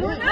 Luna.